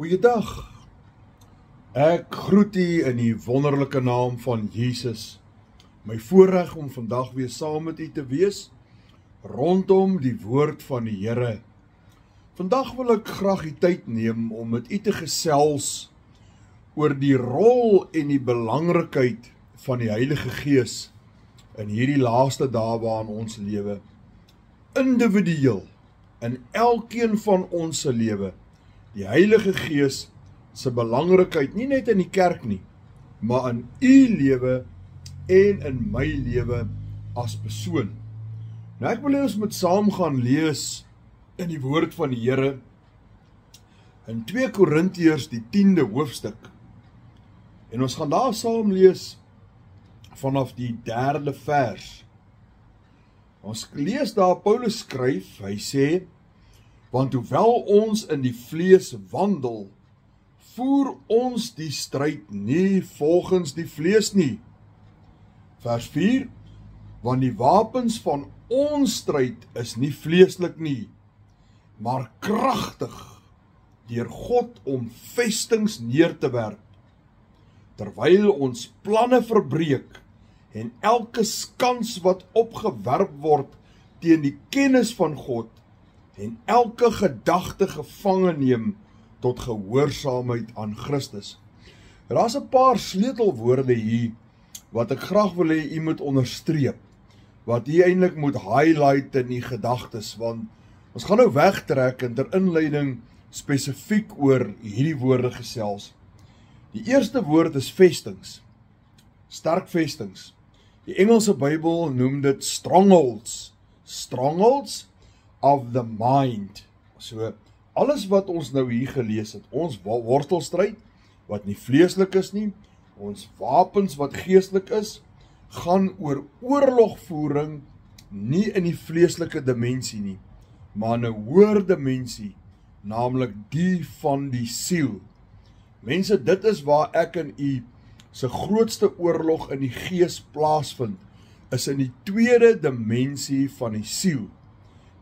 Goeiedag. Ek groet u in die wonderlike naam van Jesus. My voorreg om vandag weer saam met u te wees rondom die woord van die Here. Vandag wil ek graag die tyd neem om met u te gesels oor die rol en die belangrikheid van die Heilige Gees in hierdie laaste dae waarin ons lewe. Individueel in elkeen van ons se lewe die Heilige Gees se belangrikheid nie net in die kerk nie, maar in u lewe en in my lewe as persoon. Nou ek wil hê ons moet saam gaan lees in die woord van die Here in 2 Korintiërs die 10de hoofstuk. En ons gaan daar saam lees vanaf die 3de vers. Ons lees daar Paulus skryf, hy sê Want hoewel ons in die vlees wandel, voer ons die stryd nie volgens die vlees nie. Vers 4 Want die wapens van ons stryd is nie vleeslik nie, maar kragtig deur God om vestings neer te werp terwyl ons planne verbreek en elke skans wat opgewerp word teen die kennis van God en elke gedagte gevange neem tot gehoorsaamheid aan Christus. Daar's 'n paar sleutelwoorde hier wat ek graag wil hê u moet onderstreep. Wat u eintlik moet highlight in u gedagtes want ons gaan nou wegtrek en ter inleiding spesifiek oor hierdie woorde gesels. Die eerste woord is vestings. Sterk vestings. Die Engelse Bybel noem dit strongholds. Strongholds of the mind. So alles wat ons nou hier gelees het, ons wortelstryd wat nie vleeslik is nie, ons wapens wat geestelik is, gaan oor oorlogvoering nie in die vleeslike dimensie nie, maar 'n hoër dimensie, naamlik die van die siel. Mense, dit is waar ek en u se grootste oorlog in die gees plaasvind, is in die tweede dimensie van die siel.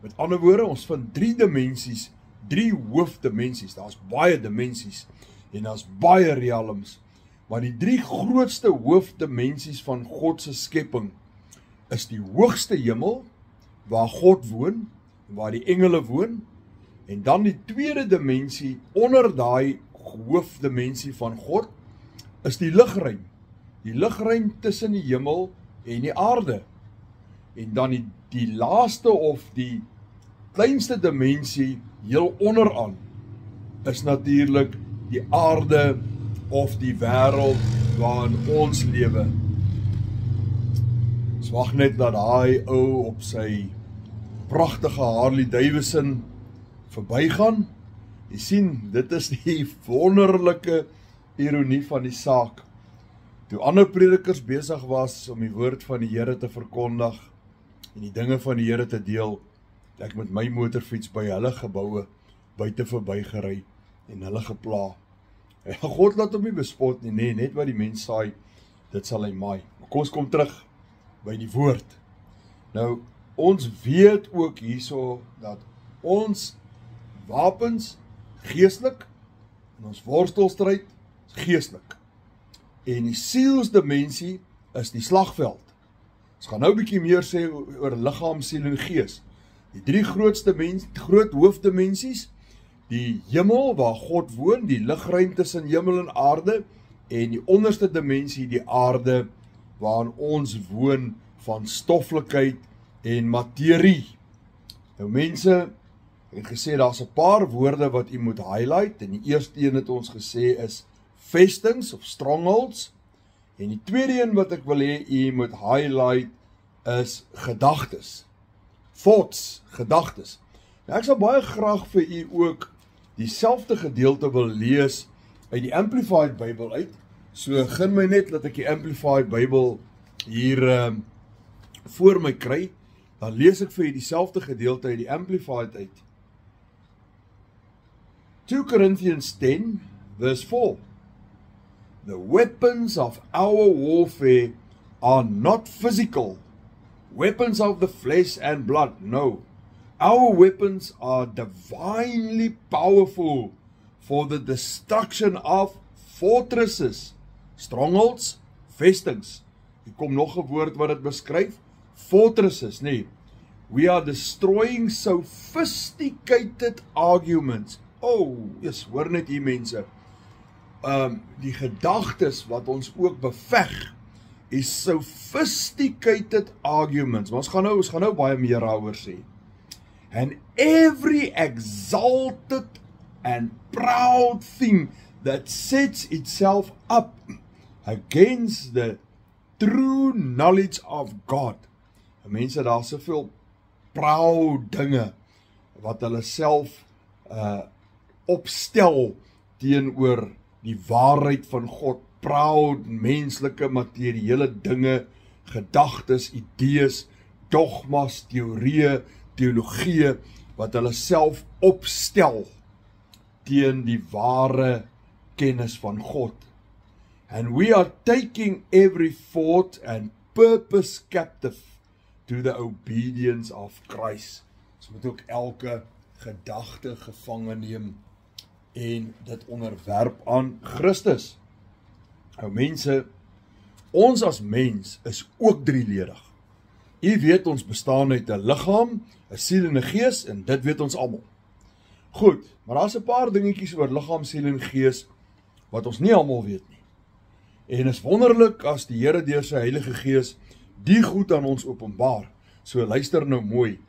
Met ander woorde, ons vind drie dimensies, drie hoofdimensies. Daar's baie dimensies en daar's baie realms. Maar die drie grootste hoofdimensies van God se skepping is die hoogste hemel waar God woon, waar die engele woon, en dan die tweede dimensie onder daai hoofdimensie van God is die lugruim. Die lugruim tussen die hemel en die aarde. En dan die die laaste of die kleinste dimensie heel onderaan is natuurlik die aarde of die wêreld waarin ons lewe. Swag net dat daai ou op sy pragtige Harley Davidson verbygaan. Jy sien, dit is die wonderlike ironie van die saak. Toe ander predikers besig was om die woord van die Here te verkondig en die dinge van die Here te deel, ek met my motorfiets by hulle geboue buite verbygery en hulle gepla. En God laat hom nie bespot nie, nee, net wat die mens saai, dit sal hy maai. Kom ons kom terug by die woord. Nou ons weet ook hierso dat ons wapens geestelik en ons worstelstryd geestelik. En die sielsdimensie is die slagveld. Ons gaan nou 'n bietjie meer sê oor liggaam, siel en gees. Die drie grootste mens groot hoofdimensies, die hemel waar God woon, die lugruim tussen hemel en aarde en die onderste dimensie, die aarde waarin ons woon van stoffelikheid en materie. Nou mense, ek het gesê daar's 'n paar woorde wat u moet highlight en die eerste een het ons gesê is vestings of strongholds en die tweede een wat ek wil hê u moet highlight is gedagtes thoughts, gedagtes. Nou ek sal baie graag vir u ook dieselfde gedeelte wil lees uit die Amplified Bybel uit. So gun my net dat ek die Amplified Bybel hier ehm um, voor my kry. Dan lees ek vir u dieselfde gedeelte uit die Amplified uit. 2 Corinthians 10 verse 4 The weapons of our warfare are not physical weapons of the flesh and blood. No. Our weapons are divinely powerful for the destruction of fortresses, strongholds, vestings. Hier kom nog 'n woord wat dit beskryf, fortresses, nê. Nee. We are destroying sophisticated arguments. Oh, yes, hoor net hier mense. Um die gedagtes wat ons ook beveg is sophisticated arguments. Ons gaan nou ons gaan nou baie meer daaroor sê. And every exalted and proud thing that sets itself up against the true knowledge of God. Mense daar soveel proud dinge wat hulle self uh opstel teenoor die waarheid van God. Proud menslike materiële dinge, gedagtes, idees, dogmas, teorieë, teologie wat hulle self opstel teen die ware kennis van God. And we are taking every thought and purpose captive to the obedience of Christ. Ons moet ook elke gedagte gevange neem en dit onderwerp aan Christus. Nou mense, ons as mens is ook drieledig. U weet ons bestaan uit 'n liggaam, 'n siel en 'n gees en dit weet ons almal. Goed, maar daar's 'n paar dingetjies oor liggaam, siel en gees wat ons nie almal weet nie. En is wonderlik as die Here deur sy Heilige Gees die goed aan ons openbaar. So luister nou mooi.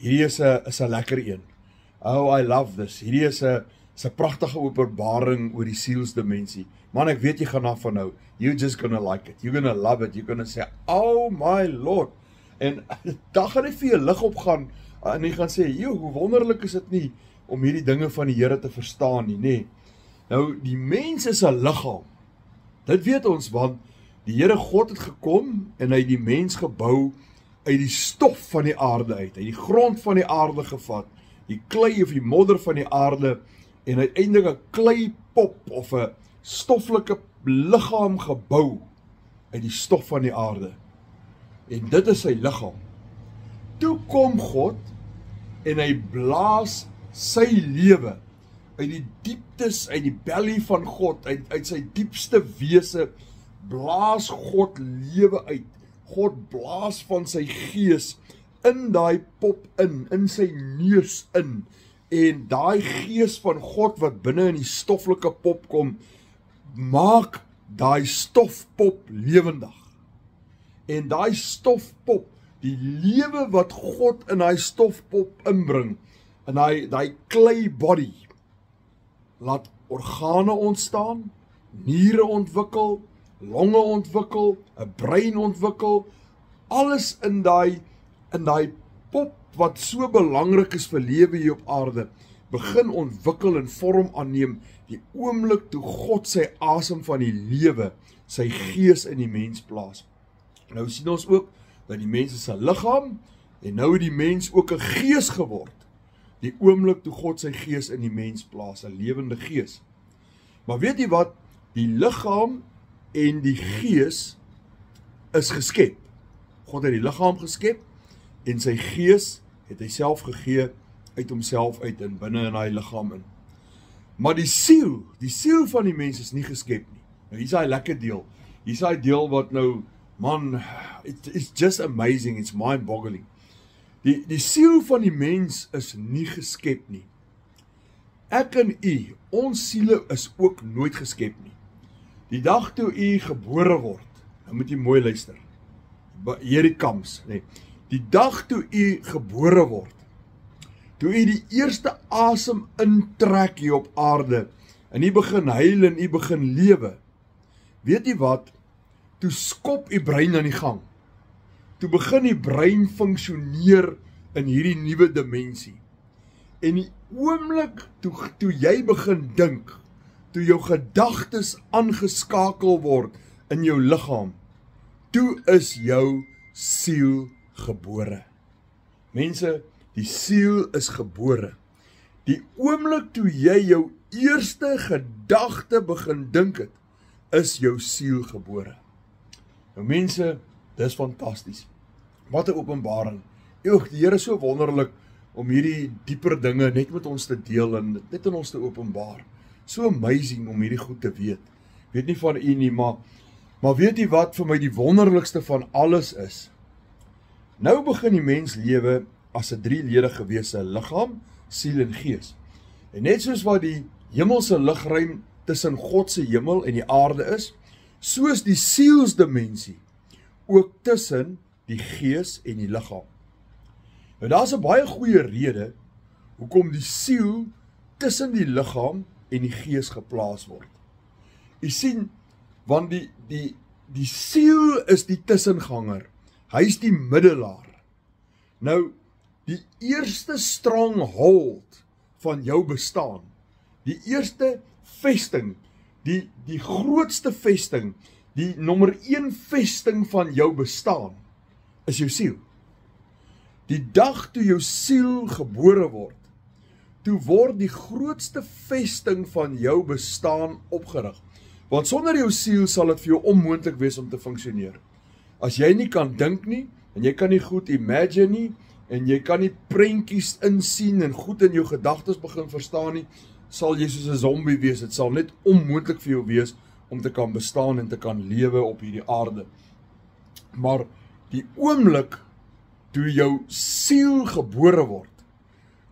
Hierdie is 'n is 'n lekker een. Oh, I love this. Hierdie is 'n 'n pragtige openbaring oor die sielsdimensie. Man, ek weet jy gaan daarvan hou. You just gonna like it. You're gonna love it. You're gonna say, "Oh my Lord." En dan gaan dit vir jou lig opgaan en jy gaan sê, "Jo, hoe wonderlik is dit nie om hierdie dinge van die Here te verstaan nie, nê?" Nee. Nou, die mens is 'n liggaam. Dit weet ons want die Here God het gekom en hy het die mens gebou uit die stof van die aarde uit, uit die grond van die aarde gevat, die klei of die modder van die aarde en uiteindelik 'n kleipop of 'n stoffelike liggaam gebou uit die stof van die aarde. En dit is sy liggaam. Toe kom God en hy blaas sy lewe uit die dieptes uit die belly van God uit uit sy diepste wese blaas God lewe uit. God blaas van sy gees in daai pop in, in sy neus in. En daai gees van God wat binne in die stoffelike pop kom, maak daai stofpop lewendig. En daai stofpop, die lewe wat God in daai stofpop inbring, in daai daai clay body laat organe ontstaan, niere ontwikkel, longe ontwikkel, 'n brein ontwikkel, alles in daai in daai pop wat so belangrik is vir lewe hier op aarde begin ontwikkel en vorm aanneem die oomblik toe God sy asem van die lewe sy gees in die mens plaas. Nou sien ons ook dat die mens se liggaam en nou het die mens ook 'n gees geword die oomblik toe God sy gees in die mens plaas, 'n lewende gees. Maar weet jy wat? Die liggaam en die gees is geskep. God het die liggaam geskep en sy gees het hy self gegee uit homself uit in binne in daai liggaam in. Maar die siel, die siel van die mens is nie geskep nie. Nou hier's daai lekker deel. Hier's daai deel wat nou man it is just amazing, it's mind-boggling. Die die siel van die mens is nie geskep nie. Ek en u, ons siele is ook nooit geskep nie. Die dag toe u gebore word, nou moet jy mooi luister. Hierdie kams, nê. Nee, die dag toe u gebore word, toe u die eerste asem intrek hier op aarde, en u begin huil en u begin lewe. Weet jy wat? Toe skop u brein aan die gang toe begin die brein funksioneer in hierdie nuwe dimensie. En die oomblik toe toe jy begin dink, toe jou gedagtes aangeskakel word in jou liggaam, toe is jou siel gebore. Mense, die siel is gebore. Die oomblik toe jy jou eerste gedagte begin dink het, is jou siel gebore. Nou mense, Dis fantasties. Wat 'n openbaring. Eeg, die Here is so wonderlik om hierdie dieper dinge net met ons te deel en net in ons te openbaar. So amazing om hierdie goed te weet. Weet nie van u nie, maar maar weet jy wat vir my die wonderlikste van alles is? Nou begin die mens lewe as 'n drieledige wese, liggaam, siel en gees. En net soos wat die hemelse lugruim tussen God se hemel en die aarde is, soos die sielsdimensie ook tussen die gees en die liggaam. Nou daar's 'n baie goeie rede hoekom die siel tussen die liggaam en die gees geplaas word. U sien, want die die die siel is die tussenganger. Hy's die middelaar. Nou die eerste stronghold van jou bestaan. Die eerste vesting, die die grootste vesting, die nommer 1 vesting van jou bestaan is jou siel. Die dag toe jou siel gebore word, toe word die grootste vesting van jou bestaan opgerig. Want sonder jou siel sal dit vir jou onmoontlik wees om te funksioneer. As jy nie kan dink nie en jy kan nie goed imagine nie en jy kan nie prentjies insien en goed in jou gedagtes begin verstaan nie, sal jy soos 'n zombie wees. Dit sal net onmoontlik vir jou wees om te kan bestaan en te kan lewe op hierdie aarde. Maar die oomblik toe jou siel gebore word,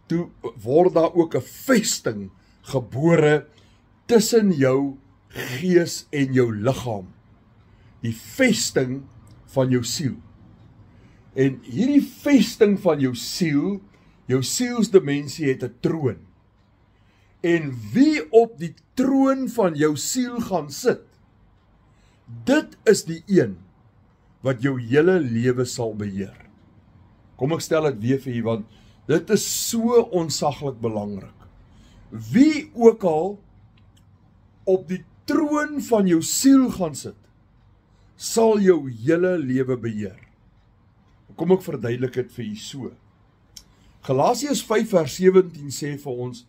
toe word daar ook 'n vesting gebore tussen jou gees en jou liggaam. Die vesting van jou siel. En hierdie vesting van jou siel, jou sielsdimensie het 'n troon. En wie op die troon van jou siel gaan sit? Dit is die een wat jou hele lewe sal beheer. Kom ek stel dit weer vir u want dit is so onsaglik belangrik. Wie ook al op die troon van jou siel gaan sit, sal jou hele lewe beheer. Kom ek verduidelik dit vir u so. Galasiërs 5 vers 17 sê vir ons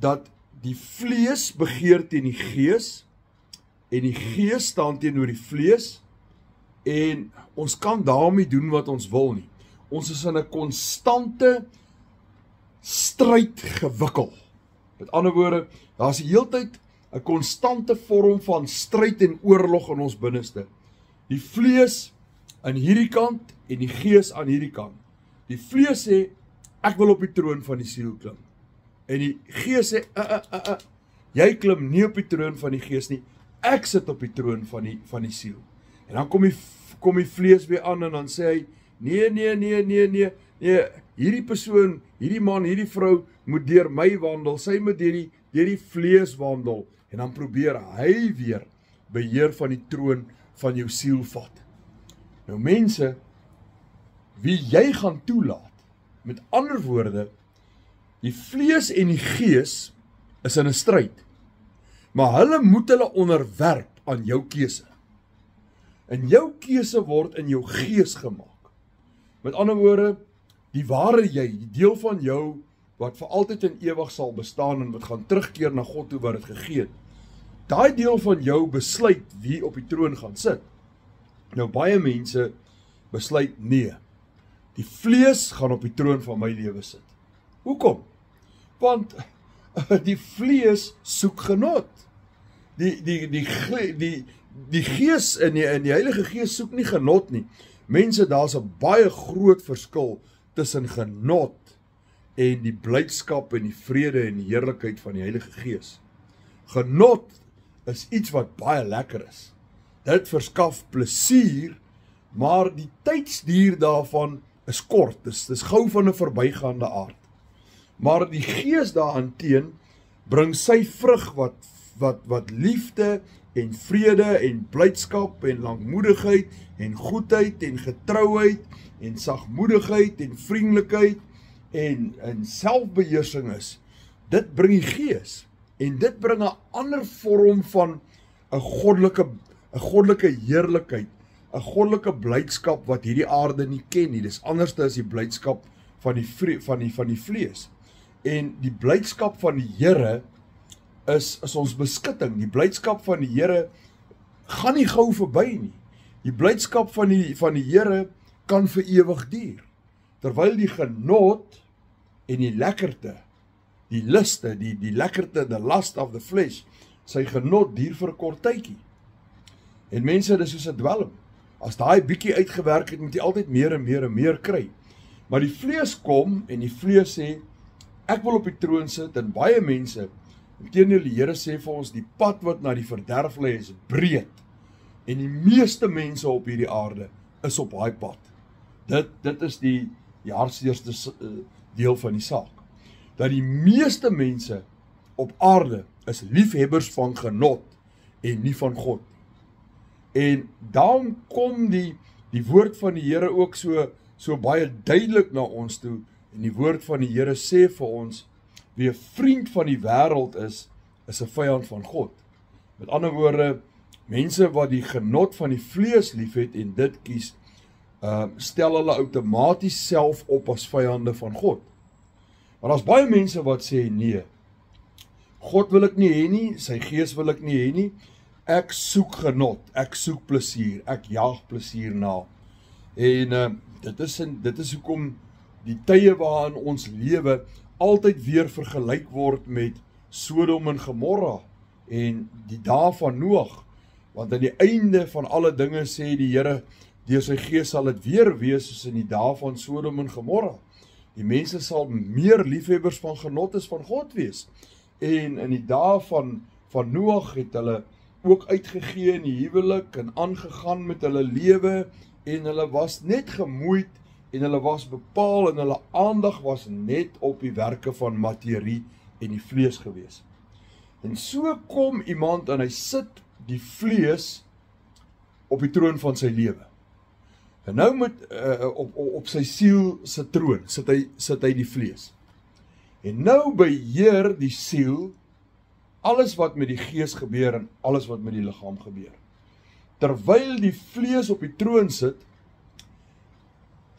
dat die vlees begeer teen die gees en die gees staan teenoor die vlees en ons kan daarmee doen wat ons wil nie. Ons is in 'n konstante stryd gewikkel. Met ander woorde, daar's die heeltyd 'n konstante vorm van stryd en oorlog in ons binneste. Die vlees aan hierdie kant en die gees aan hierdie kant. Die vlees sê ek wil op die troon van die siel klim. En die gees sê, uh, uh, uh, uh, jy klim nie op die troon van die gees nie. Ek sit op die troon van die van die siel. En dan kom die kom die vlees weer aan en dan sê hy, nee nee nee nee nee, nee, hierdie persoon, hierdie man, hierdie vrou moet deur my wandel. Sy moet deur die deur die vlees wandel en dan probeer hy weer beheer van die troon van jou siel vat. Nou mense, wie jy gaan toelaat. Met ander woorde, Die vlees en die gees is in 'n stryd. Maar hulle moet hulle onderwerp aan jou keuse. En jou keuse word in jou gees gemaak. Met ander woorde, die ware jy, die deel van jou wat vir altyd en ewig sal bestaan en wat gaan terugkeer na God toe wat dit gegee het. Daai deel van jou besluit wie op die troon gaan sit. Nou baie mense besluit nee. Die vlees gaan op die troon van my lewe sit. Hoekom? want die vlees soek genot. Die die die die die, die gees in die in die Heilige Gees soek nie genot nie. Mense, daar's 'n baie groot verskil tussen genot en die blydskap en die vrede en die heerlikheid van die Heilige Gees. Genot is iets wat baie lekker is. Dit verskaf plesier, maar die tydsduur daarvan is kort. Dis dis gou van 'n verbygaande aard. Maar die Gees daaraan teen bring sy vrug wat wat wat liefde en vrede en blydskap en lankmoedigheid en goedheid en getrouheid en sagmoedigheid en vriendelikheid en in selfbeheersing is. Dit bring die Gees en dit bring 'n ander vorm van 'n goddelike 'n goddelike heerlikheid, 'n goddelike blydskap wat hierdie aarde nie ken nie. Dis anders as die blydskap van die van die van die vlees en die blydskap van die Here is is ons beskutting. Die blydskap van die Here gaan nie gou verby nie. Die blydskap van die van die Here kan vir ewig duur. Terwyl die genot en die lekkerte die luste, die die lekkerte, the lust of the flesh, sy genot duur vir 'n kort tydjie. En mense, dis soos 'n dwelm. As daai bietjie uitgewerk het, moet jy altyd meer en meer en meer kry. Maar die vlees kom en die vlees sê ek wil op die troon sit en baie mense inteendeel die Here sê vir ons die pad wat na die verderf lê is breed. En die meeste mense op hierdie aarde is op daai pad. Dit dit is die die hartseerste uh, deel van die saak. Dat die meeste mense op aarde is liefhebbers van genot en nie van God. En dan kom die die woord van die Here ook so so baie duidelik na ons toe en die woord van die Here sê vir ons wie 'n vriend van die wêreld is, is 'n vyand van God. Met ander woorde, mense wat die genot van die vlees liefhet en dit kies, uh stel hulle outomaties self op as vyande van God. Maar daar's baie mense wat sê nee. God wil ek nie hê nie, sy gees wil ek nie hê nie. Ek soek genot, ek soek plesier, ek jag plesier na. En uh dit is in dit is hoekom die tye waarin ons lewe altyd weer vergelyk word met Sodom en Gomorra en die dae van Noag. Want aan die einde van alle dinge sê die Here deur sy gees sal dit weer wees soos in die dae van Sodom en Gomorra. Die mense sal meer liefhebbers van genot as van God wees. En in die dae van van Noag het hulle ook uitgegee in die huwelik en aangegaan met hulle lewe en hulle was net gemoeid en hulle was bepaal en hulle aandag was net op die werke van materie en die vlees gewees. En so kom iemand en hy sit die vlees op die troon van sy lewe. En nou met uh, op, op op sy siel se troon sit hy sit hy die vlees. En nou beheer die siel alles wat met die gees gebeur en alles wat met die liggaam gebeur. Terwyl die vlees op die troon sit,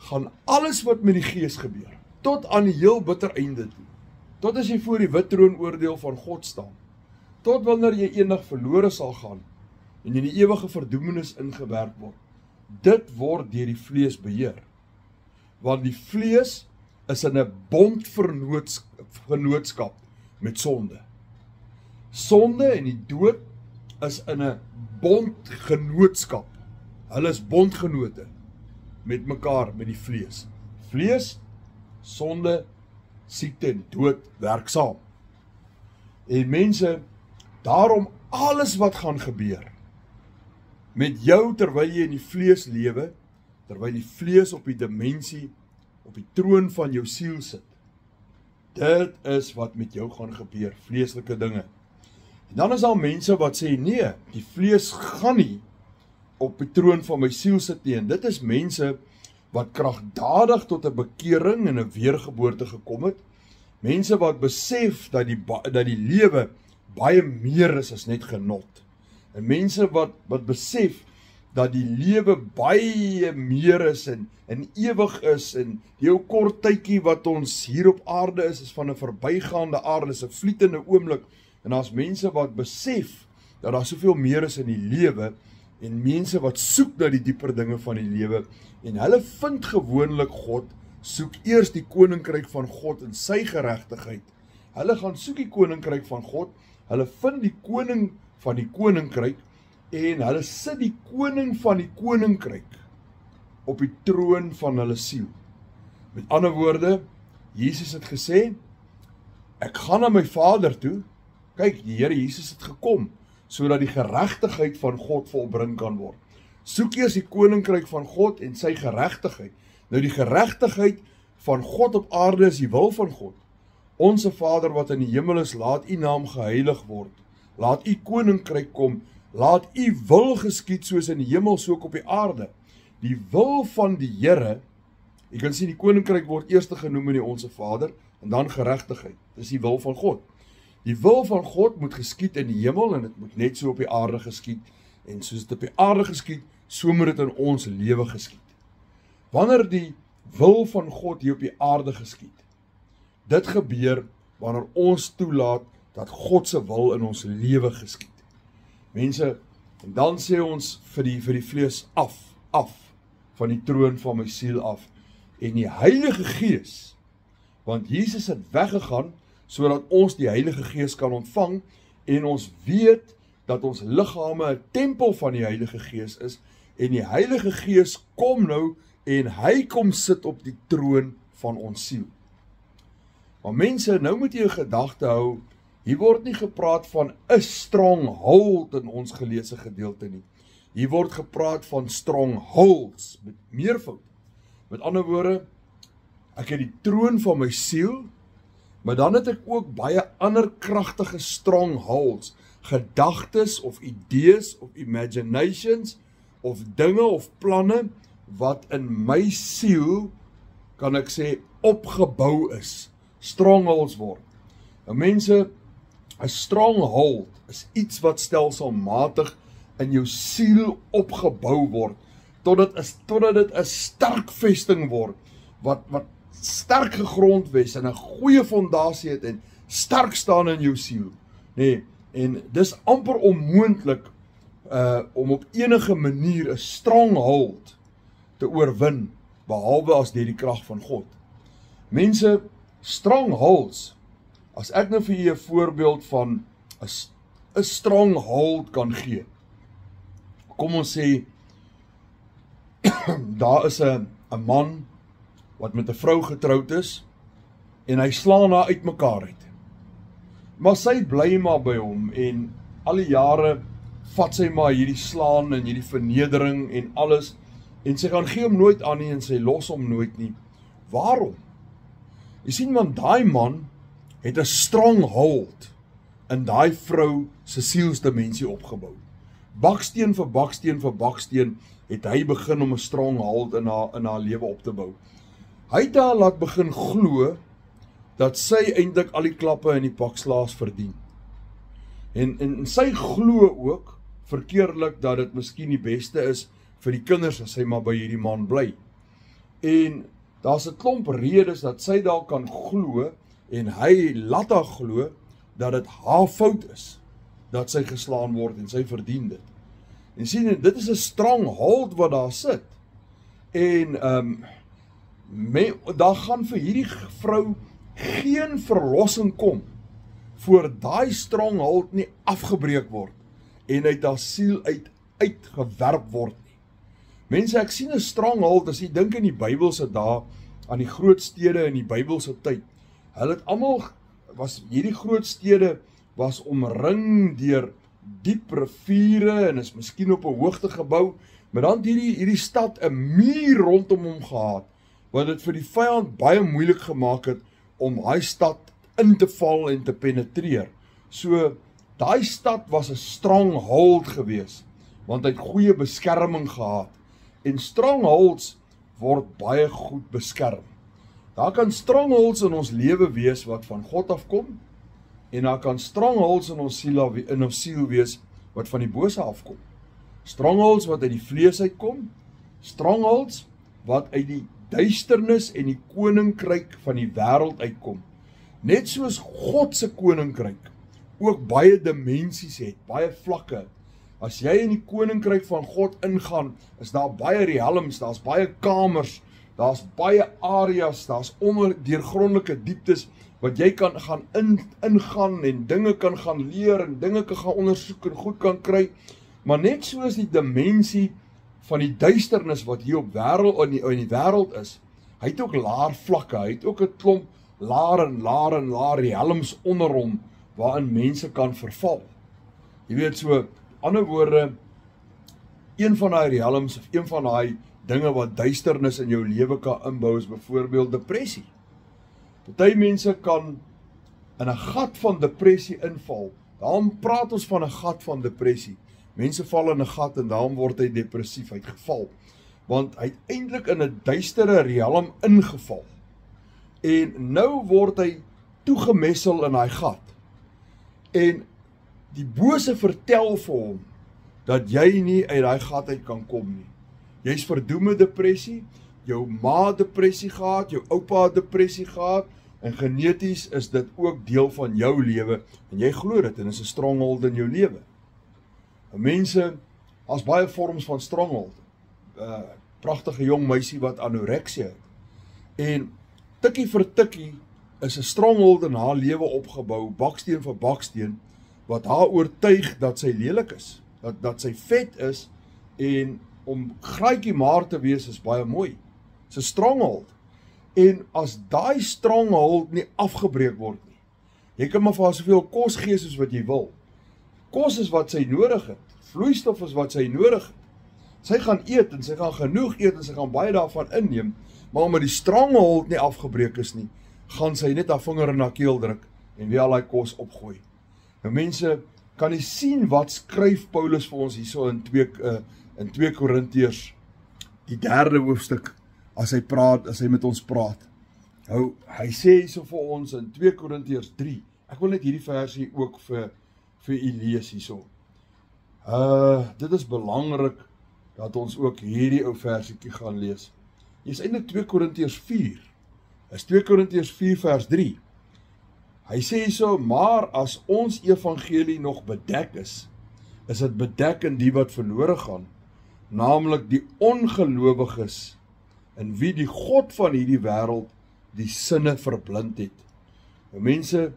gaan alles wat met die gees gebeur tot aan die heel bitter einde toe. Tot as jy voor die wit troon oordeel van God staan. Tot wanneer jy eendag verlore sal gaan en in die ewige verdoemenis ingewerk word dit word deur die vlees beheer. Want die vlees is in 'n bondvernootskap met sonde. Sonde en die dood is in 'n bondgenootskap. Hulle is bondgenote met mekaar met die vlees. Vlees, sonde, siekte en dood werk saam. En mense, daarom alles wat gaan gebeur met jou terwyl jy in die vlees lewe, terwyl die vlees op die dimensie op die troon van jou siel sit. Dit is wat met jou gaan gebeur, vleeslike dinge. En dan is daar mense wat sê nee, die vlees gaan nie op die troon van my siel sit nie. En dit is mense wat kragtadig tot 'n bekering en 'n weergeboorte gekom het. Mense wat besef dat die dat die lewe baie meer is as net genot. En mense wat wat besef dat die lewe baie meer is en en ewig is en jou kort tydjie wat ons hier op aarde is is van 'n verbygaande aarde, is 'n vlietende oomblik en daar's mense wat besef dat daar soveel meer is in die lewe en mense wat soek na die dieper dinge van die lewe en hulle vind gewoonlik God soek eers die koninkryk van God en sy geregtigheid. Hulle gaan soek die koninkryk van God. Hulle vind die koning van die koninkryk en hulle sit die koning van die koninkryk op die troon van hulle siel. Met ander woorde, Jesus het gesê ek gaan na my Vader toe. Kyk, die Here Jesus het gekom sodat die geregtigheid van God volbring kan word. Soek eers die koninkryk van God en sy geregtigheid. Nou die geregtigheid van God op aarde is die wil van God. Onse Vader wat in die hemel is, laat U naam geheilig word. Laat u koninkryk kom. Laat u wil geskied soos in die hemel so ook op die aarde. Die wil van die Here. Jy kan sien die koninkryk word eers genoem in die onsse Vader en dan geregtigheid. Dis die wil van God. Die wil van God moet geskied in die hemel en dit moet net so op die aarde geskied en soos dit op die aarde geskied, so moet dit in ons lewe geskied. Wanneer die wil van God hier op die aarde geskied. Dit gebeur wanneer ons toelaat dat God se wil in ons lewe geskied. Mense, en dan sê ons vir die vir die vlees af, af van die troon van my siel af en die Heilige Gees want Jesus het weggegaan sodat ons die Heilige Gees kan ontvang en ons weet dat ons liggame 'n tempel van die Heilige Gees is en die Heilige Gees kom nou en hy kom sit op die troon van ons siel. Maar mense, nou moet jy 'n gedagte hou, hier word nie gepraat van 'n stronghold in ons geleesde gedeelte nie. Hier word gepraat van strongholds met meervoud. Met ander woorde, ek het die troon van my siel Maar dan het ek ook baie ander kragtige strongholds, gedagtes of idees of imaginations of dinge of planne wat in my siel kan ek sê opgebou is, strongholds word. Nou mense, 'n stronghold is iets wat stelselmatig in jou siel opgebou word totdat is totdat dit 'n sterk vesting word wat wat sterk gegrond wees en 'n goeie fondasie het en sterk staan in jou siel, nê? Nee, en dis amper onmoontlik uh om op enige manier 'n stronghold te oorwin behalwe as deur die krag van God. Mense, strongholds. As ek nou vir julle 'n voorbeeld van 'n 'n stronghold kan gee. Kom ons sê daar is 'n 'n man wat met 'n vrou getroud is en hy slaan haar uitmekaar uit. Maar sy bly maar by hom en al die jare vat sy maar hierdie slaan en hierdie vernedering en alles en sy gaan gee hom nooit aan nie en sy los hom nooit nie. Waarom? Jy sien want daai man het 'n stronghold in daai vrou se sielsdimensie opgebou. Baksteen vir baksteen vir baksteen het hy begin om 'n stronghold in haar in haar lewe op te bou. Hy het haar laat begin glo dat sy eintlik al die klappe in die pak slaas verdien. En en, sy glo ook verkeerlik dat dit miskien die beste is vir die kinders as sy maar by hierdie man bly. En daar's 'n klomp redes dat sy dalk kan glo en hy laat haar glo dat dit haar fout is dat sy geslaan word en sy verdien dit. En sien dit is 'n stronghold wat daar sit. En ehm um, men, daar gaan vir hierdie vrou geen verlossing kom voor daai stronghold nie afgebreek word en uit haar siel uit uitgewerp word nie. Mense, ek sien 'n stronghold as jy dink in die Bybelse dae aan die groot stede in die Bybelse tyd. Hulle het almal was hierdie groot stede was omring deur diep riviere en is miskien op 'n hoogte gebou, maar dan hierdie hierdie stad 'n muur rondom hom gehad wat dit vir die vyand baie moeilik gemaak het om daai stad in te val en te penetreer. So daai stad was 'n stronghold geweest want hy het goeie beskerming gehad en strongholds word baie goed beskerm. Daar kan strongholds in ons lewe wees wat van God afkom en daar kan strongholds in ons siel in ons siel wees wat van die bose afkom. Strongholds wat uit die vlees uitkom, strongholds wat uit die duisternis en die koninkryk van die wêreld uitkom. Net soos God se koninkryk ook baie dimensies het, baie vlakke. As jy in die koninkryk van God ingaan, is daar baie realms, daar's baie kamers, daar's baie areas, daar's onder deurgrondelike dieptes wat jy kan gaan in ingaan en dinge kan gaan leer en dinge kan gaan ondersoek en goed kan kry. Maar net soos die dimensie van die duisternis wat hier op wêreld in die in die wêreld is. Hy het ook laer vlakke, hy het ook 'n klomp laer en laer en laer helms onder hom waarin mense kan verval. Jy weet so, ander woorde een van daai helms of een van daai dinge wat duisternis in jou lewe kan inbou is byvoorbeeld depressie. Party mense kan in 'n gat van depressie inval. Daarom praat ons van 'n gat van depressie. Mense val in 'n gat en daarom word hy depressief uitgeval. Want hy het eintlik in 'n duistere riem ingeval. En nou word hy toegemessel in daai gat. En die bose vertel vir hom dat jy nie uit daai gat uit kan kom nie. Jy's verdoem met depressie, jou ma depressie gehad, jou oupa depressie gehad en geneties is dit ook deel van jou lewe en jy glo dit en is 'n stronghold in jou lewe. Mense as baie vorms van stronghold. 'n uh, Pragtige jong meisie wat anoreksie het. En tikkie vir tikkie is 'n stronghold in haar lewe opgebou, baksteen vir baksteen, wat haar oortuig dat sy lelik is, dat dat sy vet is en om graatjie maar te wees is baie mooi. Dit's 'n stronghold. En as daai stronghold nie afgebreek word nie. Jy kan maar vir haar soveel kos gee soos wat jy wil. Kos is wat sy nodig het. Vloeistof is wat sy nodig het. Sy gaan eet en sy gaan genoeg eet en sy gaan baie daarvan inneem, maar omdat die stranghold nie afgebreek is nie, gaan sy net haar vinger in haar keel druk en weer al daai kos opgooi. Nou mense, kan jy sien wat skryf Paulus vir ons hierso in 2 uh, in 2 Korintiërs die 3de hoofstuk as hy praat, as hy met ons praat. Nou, hy sê hierso vir ons in 2 Korintiërs 3. Ek wil net hierdie versie ook vir vir u lees hierso. Uh dit is belangrik dat ons ook hierdie ou versietjie gaan lees. Jy's eintlik 2 Korintiërs 4. Is 2 Korintiërs 4 vers 3. Hy sê hierso, maar as ons evangelie nog bedek is, is dit bedek in die wat verlore gaan, naamlik die ongelowiges in wie die god van hierdie wêreld die sinne verblind het. Nou mense,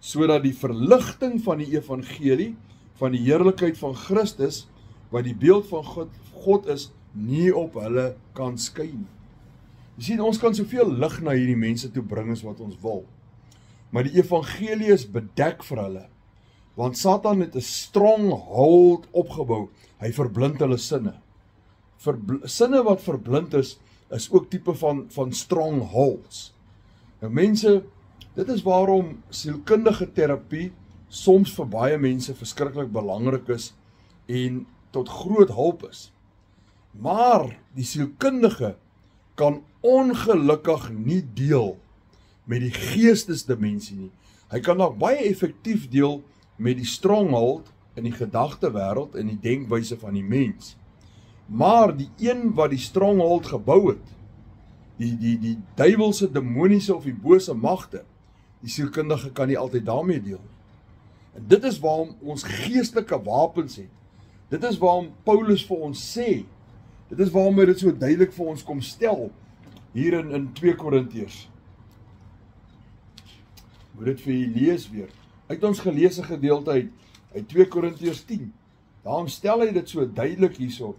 sodat die verligting van die evangelie van die heerlikheid van Christus wat die beeld van God God is nie op hulle kan skyn. Jy sien ons kan soveel lig na hierdie mense toe bring as wat ons wil. Maar die evangelie is bedek vir hulle. Want Satan het 'n strong hold opgebou. Hy verblind hulle sinne. Vir sinne wat verblind is, is ook tipe van van strong holds. Nou mense, dit is waarom sielkundige terapie soms vir baie mense verskriklik belangrik is en tot groot hulp is. Maar die sielkundige kan ongelukkig nie deel met die geestesdimensie nie. Hy kan dalk baie effektief deel met die stronghold in die gedagtewêreld en die denkwyse van die mens. Maar die een wat die stronghold gebou het, die die die duiwelse demoniese of die bose magte, die sielkundige kan nie altyd daarmee deel nie. En dit is waarom ons geestelike wapens het. Dit is waarom Paulus vir ons sê Dit is waarom hy dit so duidelik vir ons kom stel hier in in 2 Korintiërs. Moet dit vir julle lees weer. Uit ons geleesde gedeelte uit uit 2 Korintiërs 10. Daarom stel hy dit so duidelik hierso.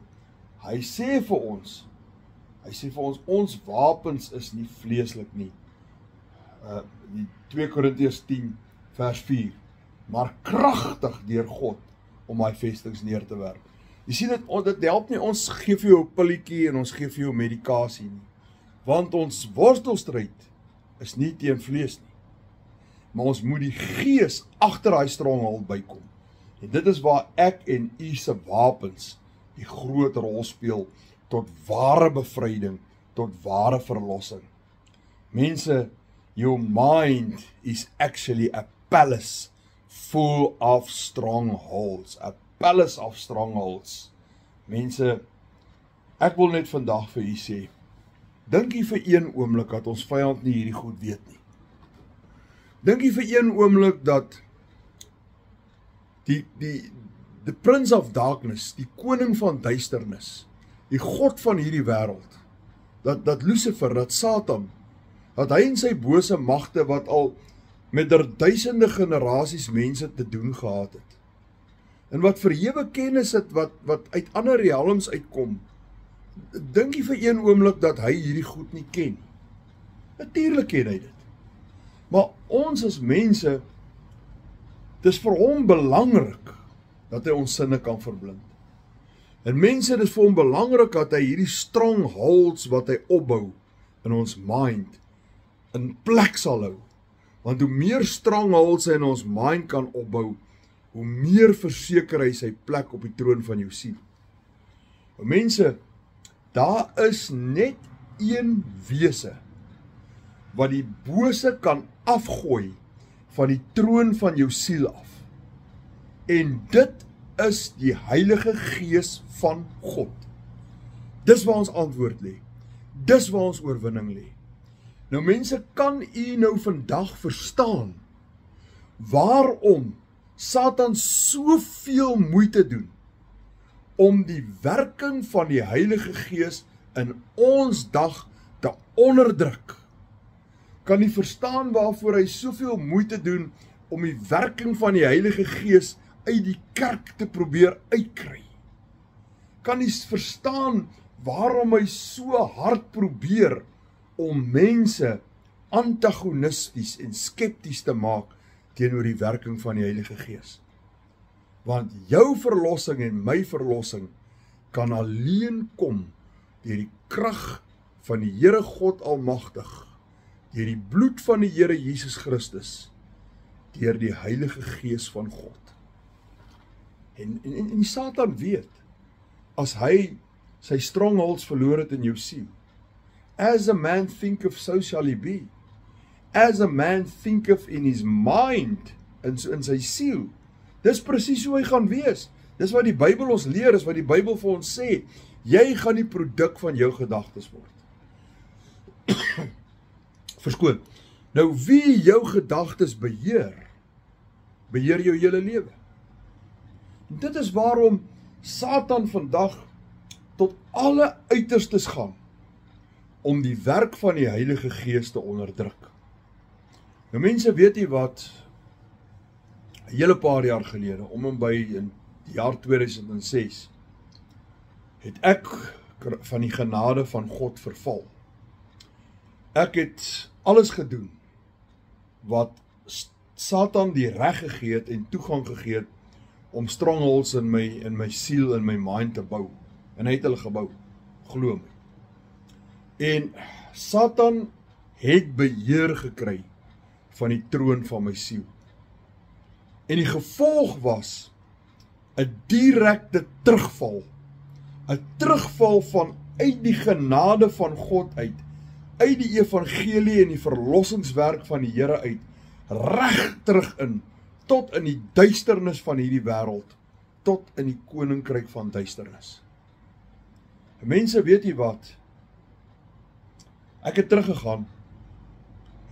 Hy sê vir ons hy sê vir ons ons wapens is nie vleeslik nie. Uh die 2 Korintiërs 10 vers 4. Maar kragtig deur God om hy vestings neer te werp. Jy sien dit dit help nie ons gee vir jou 'n pilletjie en ons gee vir jou medikasie nie. Want ons worstelstryd is nie teen vlees nie. Maar ons moet die gees agter daai stronghold bykom. En dit is waar ek en u se wapens die groot rol speel tot ware bevryding, tot ware verlossing. Mense, your mind is actually a palace full of strongholds, a palace of strongholds. Mense, ek wil net vandag vir u sê, dink jy vir een oomblik dat ons vyand nie hierdie goed weet nie. Dink jy vir een oomblik dat die die the prince of darkness, die koning van duisternis, die god van hierdie wêreld, dat dat Lucifer, dat Satan, dat hy en sy bose magte wat al met duisende generasies mense te doen gehad het en wat verhewe kennis het wat wat uit ander realms uitkom. Dink jy vir een oomblik dat hy hierdie goed nie ken nie? Natuurlik ken hy dit. Maar ons as mense dis vir hom belangrik dat hy ons sinne kan verblind. En mense dis vir hom belangrik dat hy hierdie strongholds wat hy opbou in ons mind in plek sal hou. Want hoe meer strongholds hy in ons mind kan opbou, hoe meer verseker hy sy plek op die troon van jou siel. Maar mense, daar is net een wese wat die bose kan afgooi van die troon van jou siel af. En dit is die Heilige Gees van God. Dis waar ons antwoord lê. Dis waar ons oorwinning lê. Nou mense, kan u nou vandag verstaan waarom Satan soveel moeite doen om die werking van die Heilige Gees in ons dag te onderdruk. kan nie verstaan waarvoor hy soveel moeite doen om die werking van die Heilige Gees uit die kerk te probeer uitkry. Kan nie verstaan waarom hy so hard probeer om mense antagonisties en skepties te maak teenoor die werking van die Heilige Gees. Want jou verlossing en my verlossing kan alleen kom deur die krag van die Here God Almagtig, deur die bloed van die Here Jesus Christus, deur die Heilige Gees van God. En en, en die Satan weet as hy sy strongholds verloor het in jou siel. As a man think of so shall he be. As a man think of in his mind in in sy siel. Dis presies hoe hy gaan wees. Dis wat die Bybel ons leer, is wat die Bybel vir ons sê. Jy gaan die produk van jou gedagtes word. Verskoon. Nou wie jou gedagtes beheer, beheer jou hele lewe. Dit is waarom Satan vandag tot alle uiterstes gaan om die werk van die Heilige Gees te onderdruk. Nou mense weet jy wat 'n hele paar jaar gelede om en by in die jaar 2006 het ek van die genade van God verval. Ek het alles gedoen wat Satan die reg gegee het en toegang gegee het om strongholds in my in my siel en my mind te bou. En hy het hulle gebou glo my. En satan het beheer gekry van die troon van my siel. En die gevolg was 'n direkte terugval. 'n terugval van uit die genade van God uit uit die evangelie en die verlossingswerk van die Here uit reg terug in tot in die duisternis van hierdie wêreld tot in die koninkryk van duisternis. Mense, weet jy wat? Ek het teruggegaan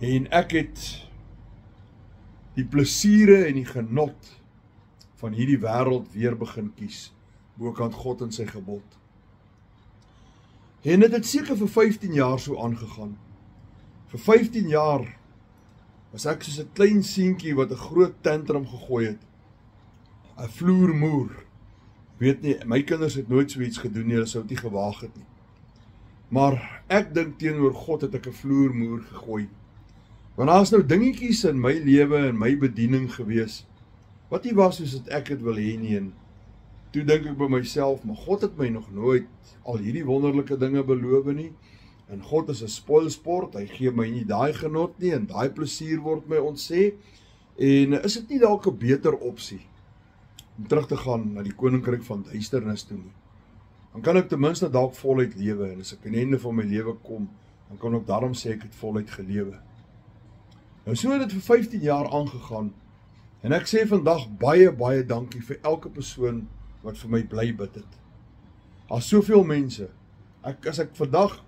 en ek het die plesiere en die genot van hierdie wêreld weer begin kies bokant God en sy gebod. En dit het seker vir 15 jaar so aangegaan. Vir 15 jaar was ek soos 'n klein seentjie wat 'n groot tantrum gegooi het. 'n Vloermoer. Weet nie, my kinders het nooit so iets gedoen nie, hulle sou dit gewaag het nie. Maar ek dink teenoor God het ek 'n vloermoer gegooi. Want daar's nou dingetjies in my lewe en my bediening gewees wat nie was soos dit ek dit wil hê nie en toe dink ek by myself, maar God het my nog nooit al hierdie wonderlike dinge beloof nie. En God is 'n spoilsport. Hy gee my nie daai genot nie en daai plesier word my ontsê. En is dit nie dalk 'n beter opsie om terug te gaan na die koninkryk van duisternis toe nie? Dan kan ek ten minste dalk voluit lewe en as ek aan die einde van my lewe kom, dan kan ek daarom sê ek het voluit gelewe. Nou so het dit vir 15 jaar aangegaan. En ek sê vandag baie baie dankie vir elke persoon wat vir my bly bid het. Daar's soveel mense. Ek as ek vandag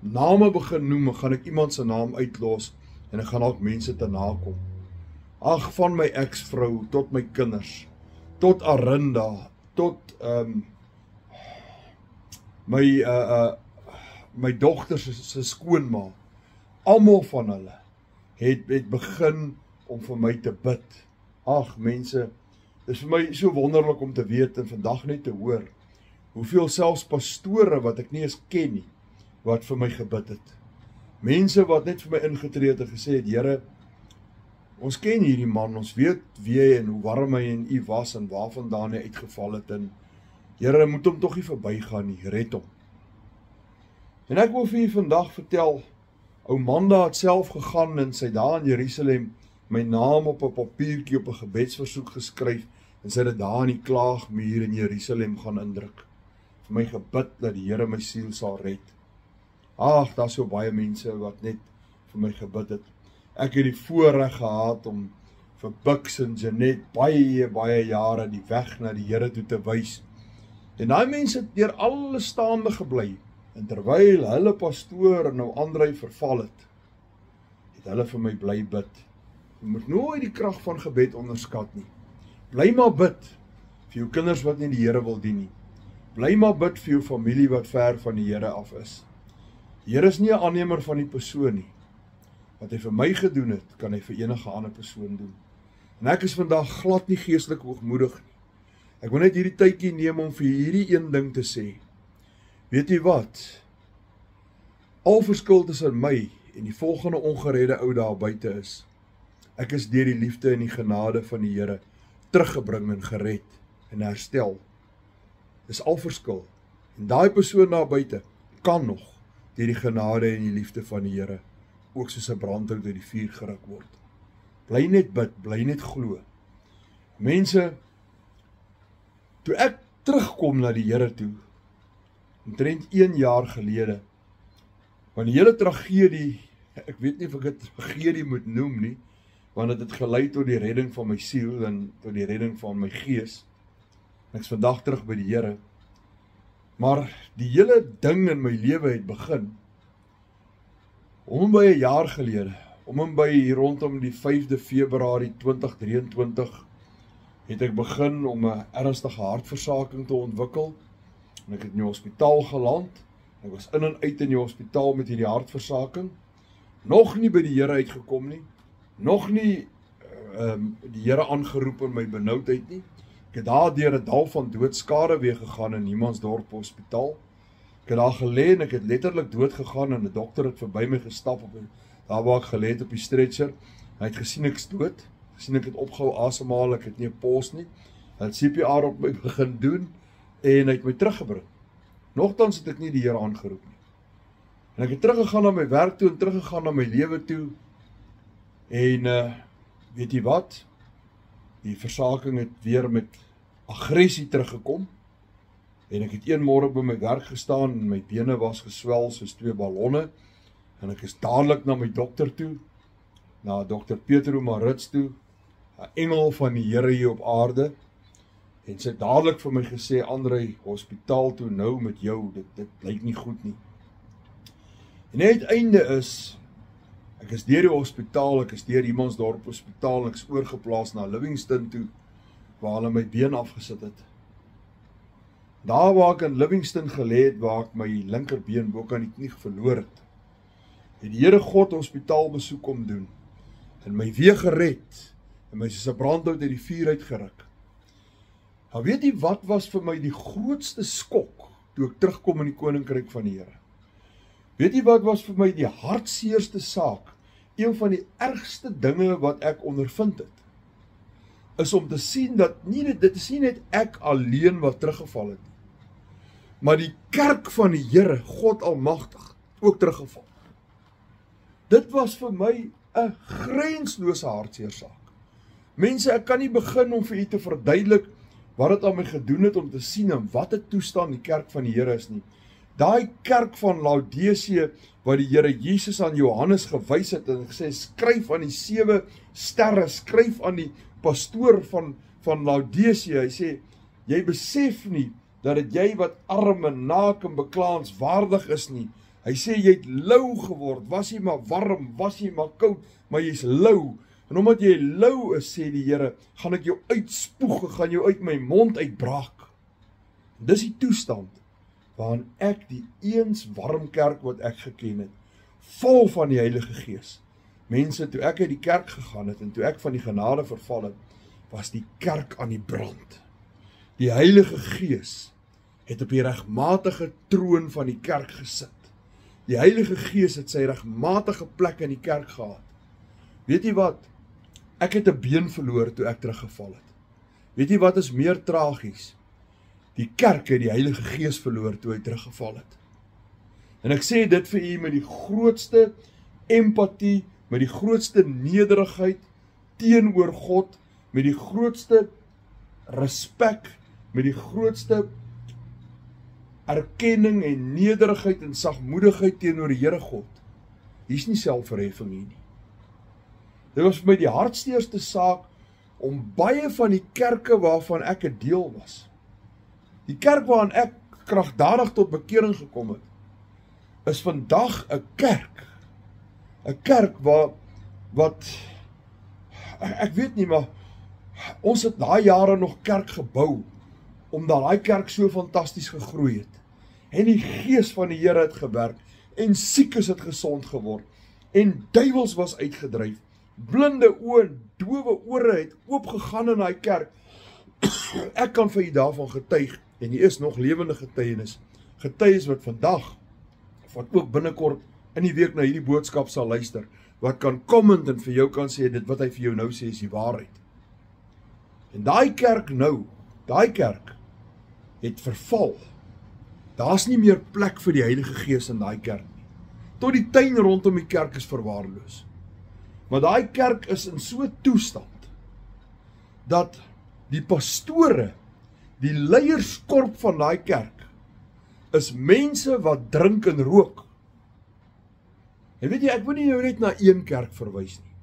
name begin noem, gaan ek iemand se naam uitlos en ek gaan dalk mense te nakom. Ag van my eksvrou tot my kinders, tot Arinda, tot ehm um, my uh uh my dogter se skoonma. Almal van hulle het het begin om vir my te bid. Ag mense, dis vir my so wonderlik om te weet en vandag net te hoor hoeveel selfs pastore wat ek nie eens ken nie wat vir my gebid het. Mense wat net vir my ingetree het en gesê het Here ons ken hierdie man, ons weet wie hy en hoe warm hy en u was en waarvandaan hy uitgeval het en Here moet hom tog nie verbygaan nie, red hom. En ek wil vir u vandag vertel ou Manda het self gegaan en sy daar in Jerusalem my naam op 'n papiertjie op 'n gebedsversoek geskryf en sy het dit daar in die klaagmuur in Jerusalem gaan indruk. Vir my gebid dat die Here my siel sal red. Ag, daar's so baie mense wat net vir my gebid het. Ek het die voorreg gehad om vir Bux en Janet baie baie jare die weg na die Here toe te wys. En daai mense het deur alles staande gebly en terwyl hulle pastoor nou Andrei verval het, het hulle vir my bly bid. Jy moet nooit die krag van gebed onderskat nie. Bly maar bid vir jou kinders wat nie die Here wil dien nie. Bly maar bid vir jou familie wat ver van die Here af is. Here is nie 'n aannemer van die persoon nie. Wat hy vir my gedoen het, kan hy vir enige ander persoon doen. En ek is vandag glad nie geestelik hoogmoedig nie. Ek wil net hierdie tydjie neem om vir hierdie een ding te sê. Weet jy wat? Al verskil tussen my en die volgende ongeredde ou daar buite is. Ek is deur die liefde en die genade van die Here teruggebring en gered en herstel. Dis al verskil. En daai persoon daar buite kan nog deur die genade en die liefde van die Here ook soos 'n brandhout uit die vuur geruk word. Bly net bid, bly net glo. Mense, toe ek terugkom na die Here toe, omtrent 1 jaar gelede, van die hele tragedie, ek weet nie of ek dit tragedie moet noem nie, want dit het, het gelei tot die redding van my siel en tot die redding van my gees. Ek is vandag terug by die Here. Maar die hele ding in my lewe het begin om by 'n jaar gelede, om en by rondom die 5de Februarie 2023 het ek begin om 'n ernstige hartversaking te ontwikkel. En ek het in die hospitaal geland. Ek was in en uit in die hospitaal met hierdie hartversaking. Nog nie by die Here uitgekom nie. Nog nie ehm um, die Here aangeroep in my benoudheid nie. Ek het daar deur 'n dal van doodskade weer gegaan in Niemandsdorp Hospitaal. Ek het daar gelê en ek het letterlik dood gegaan en 'n dokter het verby my gestap op daar waar ek gelê het op die stretcher. Hy het gesien ek's dood. Gesien ek het opgehou asemhaal, ek het nie 'n pols nie. Het CPR op my begin doen en hy het my teruggebring. Nogtans het ek nie die Here aangeroep nie. En ek het teruggegaan na my werk toe en teruggegaan na my lewe toe. En uh weet jy wat? Die versaking het weer met aggressie teruggekom. En ek het een môre by my werk gestaan en my bene was geswel soos twee ballonne en ek is dadelik na my dokter toe, na dokter Petro Marits toe, 'n engel van die Here hier op aarde. En sy het dadelik vir my gesê Andre, hospitaal toe nou met jou, dit dit lyk nie goed nie. En net einde is ek is deur die hospitaal, ek is deur Hemansdorp Hospitaal, is oorgeplaas na Livingston toe waar hulle my been afgesit het. Daar waar ek in Livingston gelê het waar ek my linkerbeen bo kan die knie verloor het. Het die Here God hospitaal besoek kom doen en my weer gered en my soos 'n brandhout uit die vuur uitgeruk. Nou weet jy wat was vir my die grootste skok toe ek terugkom in die koninkryk van die Here? Weet jy wat was vir my die hartseerste saak? Een van die ergste dinge wat ek ondervind het is om te sien dat nie dit is nie net ek alleen wat teruggeval het maar die kerk van die Here, God Almagtig, ook teruggeval. Dit was vir my 'n grenslose hartseer saak. Mense, ek kan nie begin om vir u te verduidelik wat dit aan my gedoen het om te sien in watter toestand die kerk van die Here is nie. Daai kerk van Laodicea wat die Here Jesus aan Johannes gewys het en gesê skryf aan die sewe sterre, skryf aan die pastoor van van Laodicea. Hy sê jy besef nie dat dit jy wat arm en naak en beklaanswaardig is nie. Hy sê jy het lou geword. Was jy maar warm, was jy maar koud, maar jy's lou. En omdat jy lou is, sê die Here, gaan ek jou uitspoeg, gaan jou uit my mond uitbraak. Dis die toestand waarin ek die eens warm kerk wat ek geken het, vol van die Heilige Gees. Mense, toe ek uit die kerk gegaan het en toe ek van die genade verval het, was die kerk aan die brand. Die Heilige Gees het op die regmatige troon van die kerk gesit. Die Heilige Gees het sy regmatige plek in die kerk gehad. Weet jy wat? Ek het 'n been verloor toe ek teruggeval het. Weet jy wat is meer tragies? Die kerk het die Heilige Gees verloor toe hy teruggeval het. En ek sê dit vir u met die grootste empatie, met die grootste nederigheid teenoor God, met die grootste respek met die grootste erkenning en nederigheid en sagmoedigheid teenoor die Here God. Hier's nie selfverheffing hier nie. Dit was vir my die hartsteerste saak om baie van die kerke waarvan ek 'n deel was. Die kerk waaraan ek kragdadig tot bekering gekom het, is vandag 'n kerk. 'n Kerk waar wat ek weet nie maar ons het daai jare nog kerk gebou omdat daai kerk so fantasties gegroei het. En die gees van die Here het gewerk en siekes het gesond geword. en duiwels was uitgedryf. Blinde oë en doewe ore het oopgegaan in daai kerk. Ek kan vir u daarvan getuig en hier is nog lewende getuienis. Getuies wat vandag wat ook binnekort in die week na hierdie boodskap sal luister, wat kan kom en vir jou kan sê dit wat hy vir jou nou sê is die waarheid. En daai kerk nou, daai kerk het verval. Daar's nie meer plek vir die Heilige Gees in daai kerk nie. Tot die tuin rondom die kerk is verwaarloos. Maar daai kerk is in so 'n toestand dat die pastore, die leierskorp van daai kerk is mense wat drink en rook. En weet jy, ek wil nie jou net na een kerk verwys nie.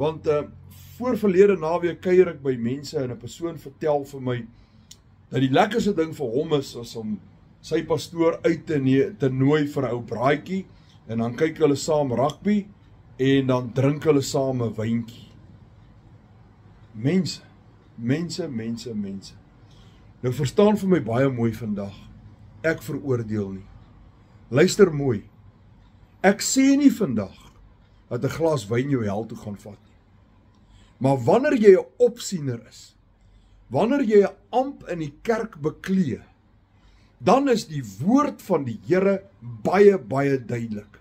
Want uh voor verlede naweek kuier ek by mense en 'n persoon vertel vir my dat die lekkerste ding vir hom is as om sy pastoor uit te nee, te nooi vir 'n ou braaitjie en dan kyk hulle saam rugby en dan drink hulle saam 'n wyntjie. Mense, mense, mense, mense. Nou verstaan vir my baie mooi vandag. Ek veroordeel nie. Luister mooi. Ek sê nie vandag dat 'n glas wyn jou hel toe gaan vat nie. Maar wanneer jy 'n opsiener is, wanneer jy 'n amp in die kerk beklee, dan is die woord van die Here baie baie duidelik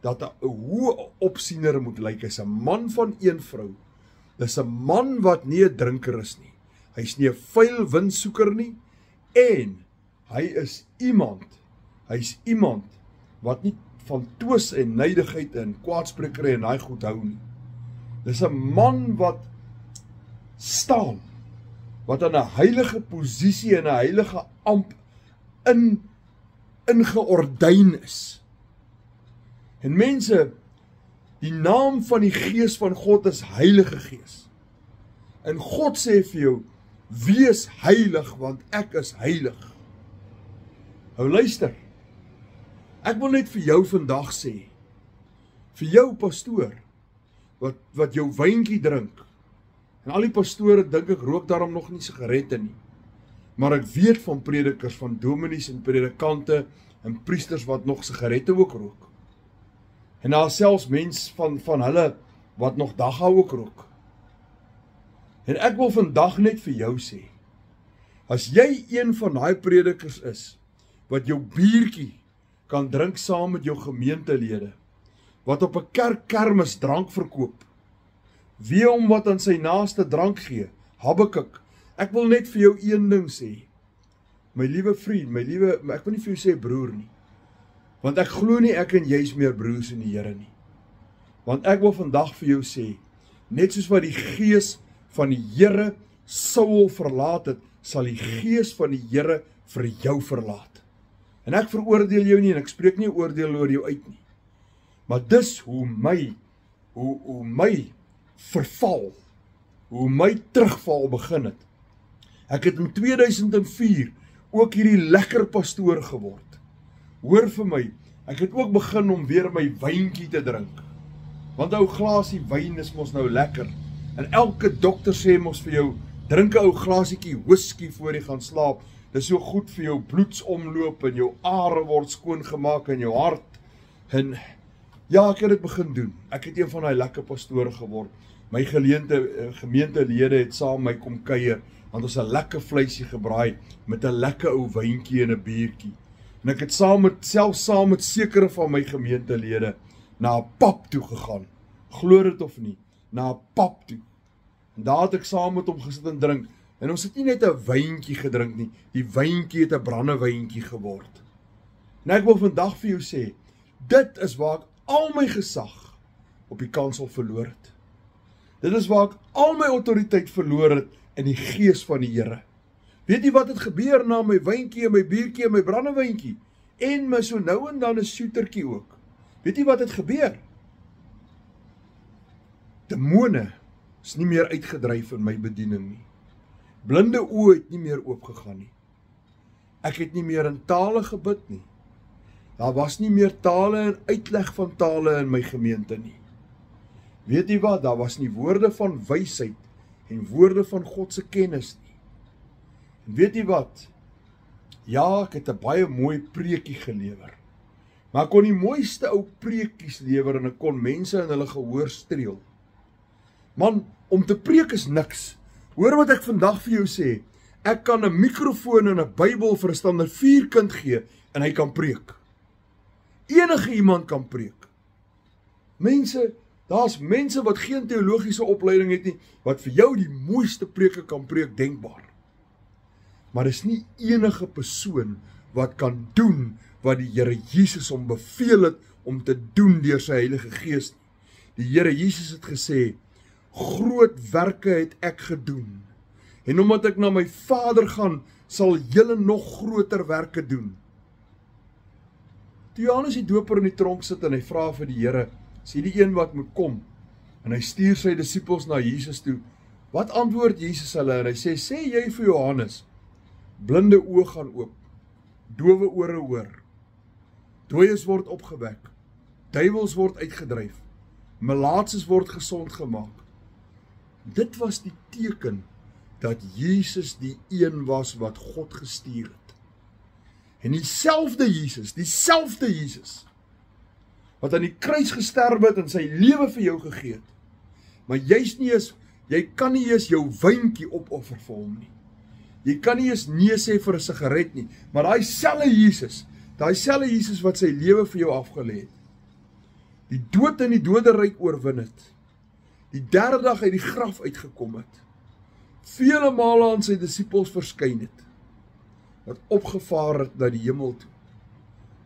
dat 'n hoë opsiener moet lyk. Hy's 'n man van een vrou. Dis 'n man wat nie 'n drinker is nie. Hy's nie 'n vuil windsoeker nie en hy is iemand. Hy's iemand wat nie van twis en nydigheid en kwaadsprekery en daai goed hou nie. Dis 'n man wat staan wat aan 'n heilige posisie en 'n heilige amp in ingeordyn is. En mense, die naam van die Gees van God is Heilige Gees. En God sê vir jou: "Wees heilig want ek is heilig." Hou luister. Ek wil net vir jou vandag sê vir jou pastoor wat wat jou wyntjie drink. En al die pastore dink ek rook daarom nog nie sigarette nie. Maar ek weet van predikers, van dominees en predikante en priesters wat nog sigarette ook rook. En daar selfs mens van van hulle wat nog dagga ook rook. En ek wil vandag net vir jou sê as jy een van daai predikers is wat jou biertjie kan drink saam met jou gemeentelede wat op 'n kerk kermis drank verkoop. Wie hom wat aan sy naaste drank gee? Habakuk. Ek wil net vir jou een ding sê. My liewe vriend, my liewe, ek wil nie vir jou sê broer nie. Want ek glo nie ek en jy's meer broers in die Here nie. Want ek wil vandag vir jou sê, net soos wat die gees van die Here Saul verlaat het, sal die gees van die Here vir jou verlaat. En ek veroordeel jou nie en ek spreek nie oordeel oor jou uit nie. Maar dis hoe my hoe hoe my verval hoe my terugval begin het. Ek het in 2004 ook hierdie lekker pastoor geword. Hoor vir my, ek het ook begin om weer my wyntjie te drink. Want ou glasie wyn is mos nou lekker. En elke dokter sê mos vir jou, drink 'n ou glasietjie whisky voor jy gaan slaap. Dis so goed vir jou bloedsomloop en jou are word skoon gemaak in jou hart. En ja, ek het dit begin doen. Ek het een van daai lekker pastore geword. My geleente eh, gemeentelede het saam my kom kuier want ons 'n lekker vleisie gebraai met 'n lekker ou wyntjie en 'n biertjie. En ek het saam met self saam met sekere van my gemeentelede na 'n pap toe gegaan. Glo dit of nie, na 'n pap toe. En daar het ek saam met hom gesit en drink. En ons het nie net 'n wyntjie gedrink nie, die wyntjie het 'n brandewyntjie geword. En ek wil vandag vir jou sê, dit is waar ek al my gesag op die kansel verloor het. Dit is waar ek al my autoriteit verloor het in die gees van die Here. Weet jy wat het gebeur na my wyntjie en my biertjie en my brandewyntjie en my so nou en dan 'n soetertjie ook? Weet jy wat het gebeur? Demone is nie meer uitgedryf in my bediening nie. Blinde oë het nie meer oopgegaan nie. Ek het nie meer in tale gebid nie. Daar was nie meer tale en uitleg van tale in my gemeente nie. Weet jy wat? Daar was nie woorde van wysheid en woorde van God se kennis nie. En weet jy wat? Ja, ek het 'n baie mooi preekie gelewer. Maar ek kon die mooiste ou preekies lewer en ek kon mense in hulle gehoor streel. Man, om te preek is niks. Hoor wat ek vandag vir jou sê. Ek kan 'n mikrofoon en 'n Bybel vir 'n standaard 4 kind gee en hy kan preek. Enige iemand kan preek. Mense, daar's mense wat geen teologiese opleiding het nie wat vir jou die mooiste preke kan preek denkbaar. Maar dis nie enige persoon wat kan doen wat die Here Jesus hom beveel het om te doen deur sy Heilige Gees. Die Here Jesus het gesê: "Groot werke het ek gedoen. En omdat ek na my Vader gaan, sal julle nog groter werke doen." Toe Johannes die Doper in die tronk sit en hy vra vir die Here: "Is hy die een wat moet kom?" En hy stuur sy disippels na Jesus toe. Wat antwoord Jesus hulle en hy sê: "Sê jy vir Johannes: Blinde oë gaan oop, dowe ore hoor, dooies word opgewek, duiwels word uitgedryf, malaatses word gesond gemaak. Dit was die teken dat Jesus die een was wat God gestuur het. En dieselfde Jesus, dieselfde Jesus wat aan die kruis gesterf het en sy lewe vir jou gegee het. Maar jy's nie eens jy kan nie eens jou wyntjie opoffer vir hom nie. Jy kan nie eens nee sê vir 'n sigaret nie, maar daai selfe Jesus Daai selfe Jesus wat sy lewe vir jou afgelê het. Die dood en die doderyk oorwin het. Die derde dag uit die graf uitgekom het. Vele male aan sy disippels verskyn het. Wat opgevaar het na die hemel toe.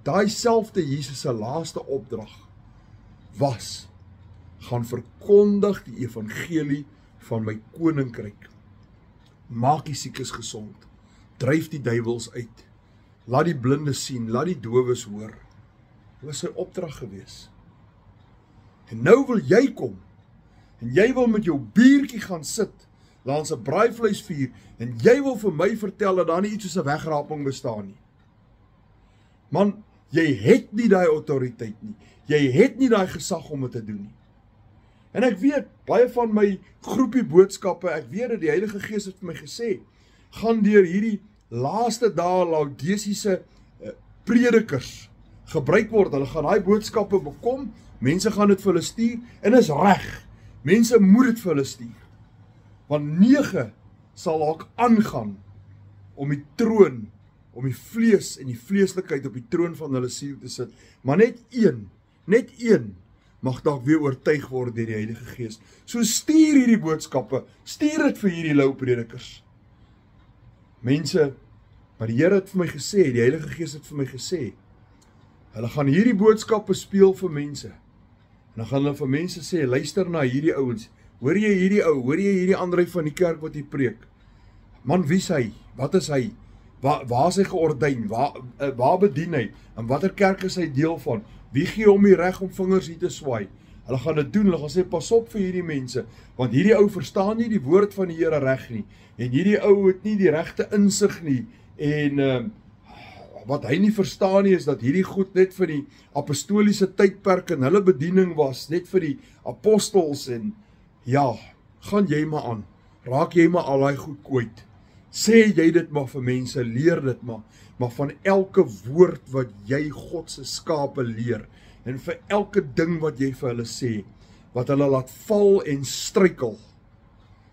Daai selfde Jesus se laaste opdrag was gaan verkondig die evangelie van my koninkryk. Maak die siekes gesond. Dryf die duiwels uit Laat die blindes sien, laat die dowes hoor. Dit was sy opdrag gewees. En nou wil jy kom. En jy wil met jou biertjie gaan sit langs 'n braaivleisvuur en jy wil vir my vertel dat daar nie iets soos 'n wegraping bestaan nie. Man, jy het nie daai autoriteit nie. Jy het nie daai gesag om dit te doen nie. En ek weet baie van my groepie boodskappe, ek weet dat die Heilige Gees het vir my gesê, gaan deur hierdie laaste dae laudesiese uh, predikers gebruik word. Hulle gaan daai boodskappe bekom. Mense gaan dit vir hulle stuur en is reg. Mense moet dit vir hulle stuur. Want 9 sal dalk aangaan om die troon om die vlees en die vleeslikheid op die troon van hulle siel te sit. Maar net een, net een mag dalk weer oortuig word deur die Heilige Gees. So stuur hierdie boodskappe, stuur dit vir hierdie lou predikers. Mense, maar die Here het vir my gesê, die Heilige Gees het vir my gesê, hulle gaan hierdie boodskappe speel vir mense. En dan gaan hulle vir mense sê, luister na hierdie ouens. Hoor jy hierdie ou? Hoor jy hierdie ander van die kerk wat hy preek? Man, wie's hy? Wat is hy? Waar waar is hy geordyn? Waar eh, waar bedien hy? In watter kerk is hy deel van? Wie gee hom die reg om vingers hier te swaai? Hulle gaan dit doen. Hulle gaan sê pas op vir hierdie mense, want hierdie ou verstaan nie die woord van die Here reg nie. En hierdie ou het nie die regte insig nie. En uh, wat hy nie verstaan nie is dat hierdie goed net vir die apostoliese tydperk en hulle bediening was, net vir die apostels en ja, gaan jy maar aan. Raak jy maar al daai goed kwyt. Sê jy dit maar vir mense, leer dit maar, maar van elke woord wat jy God se skape leer, en vir elke ding wat jy vir hulle sê wat hulle laat val en struikel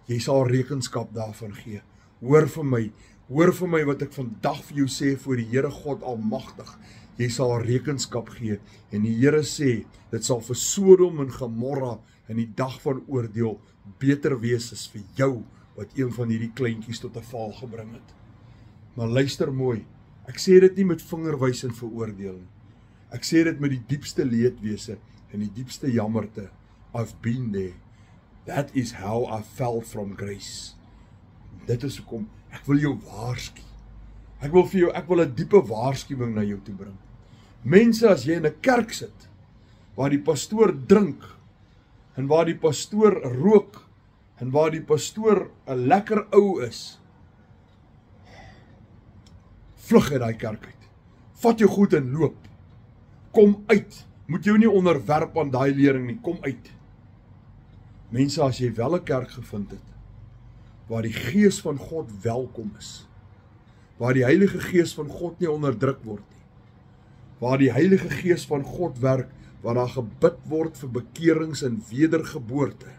jy sal rekenskap daarvan gee hoor vir my hoor vir my wat ek vandag vir jou sê voor die Here God almagtig jy sal rekenskap gee en die Here sê dit sal vir Sodom en Gomorra in die dag van oordeel beter wees as vir jou wat een van hierdie kleintjies tot 'n val gebring het maar luister mooi ek sê dit nie met vingerwys en veroordeel nie Ek sê dit met die diepste leedwese en die diepste jammerte. I've been there. That is how I fell from grace. Dit is hoekom ek wil jou waarsku. Ek wil vir jou, ek wil 'n diepe waarskuwing na jou toe bring. Mense, as jy in 'n kerk sit waar die pastoor drink en waar die pastoor rook en waar die pastoor 'n lekker ou is, vlug uit daai kerk uit. Vat jou goed en loop kom uit. Moet jou nie onderwerp aan daai lering nie, kom uit. Mense, as jy wel 'n kerk gevind het waar die gees van God welkom is, waar die Heilige Gees van God nie onderdruk word nie, waar die Heilige Gees van God werk, waar daar gebid word vir bekerings en wedergeboorte.